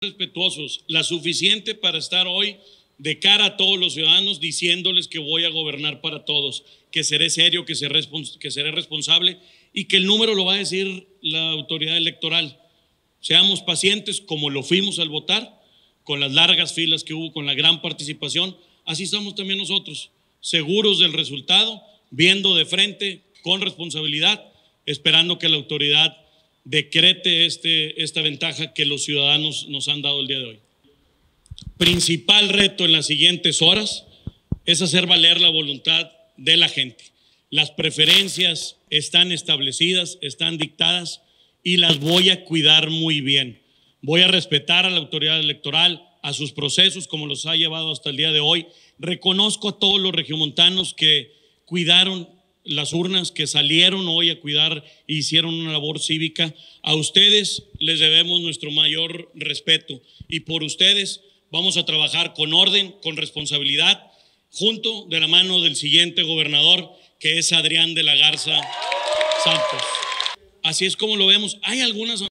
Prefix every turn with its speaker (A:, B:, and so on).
A: respetuosos, la suficiente para estar hoy de cara a todos los ciudadanos diciéndoles que voy a gobernar para todos, que seré serio, que seré, responsable y que el número lo va a decir la autoridad electoral. Seamos pacientes como lo fuimos al votar, con las largas filas que hubo, con la gran participación, así estamos también nosotros, seguros del resultado, viendo de frente, con responsabilidad, esperando que la autoridad decrete este, esta ventaja que los ciudadanos nos han dado el día de hoy. Principal reto en las siguientes horas es hacer valer la voluntad de la gente. Las preferencias están establecidas, están dictadas y las voy a cuidar muy bien. Voy a respetar a la autoridad electoral, a sus procesos como los ha llevado hasta el día de hoy. Reconozco a todos los regiomontanos que cuidaron las urnas que salieron hoy a cuidar e hicieron una labor cívica. A ustedes les debemos nuestro mayor respeto y por ustedes vamos a trabajar con orden, con responsabilidad, junto de la mano del siguiente gobernador, que es Adrián de la Garza Santos. Así es como lo vemos. Hay algunas